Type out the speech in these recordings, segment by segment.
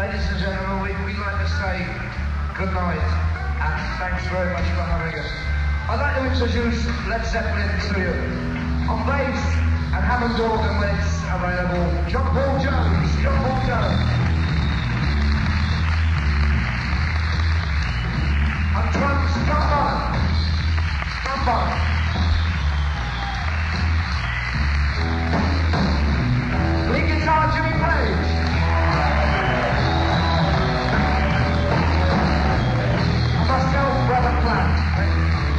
Ladies and gentlemen, we, we'd like to say good night and thanks very much for having us. I'd like to introduce Led Zeppelin to you. On bass and Hammond organ when it's available, John Paul Jones. Robert Plant.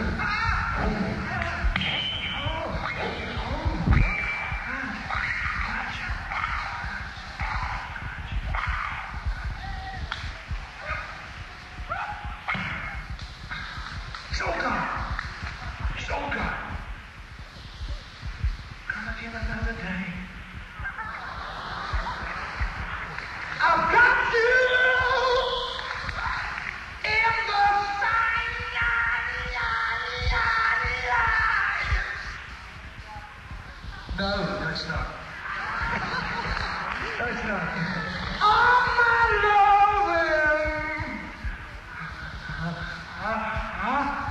Good night, good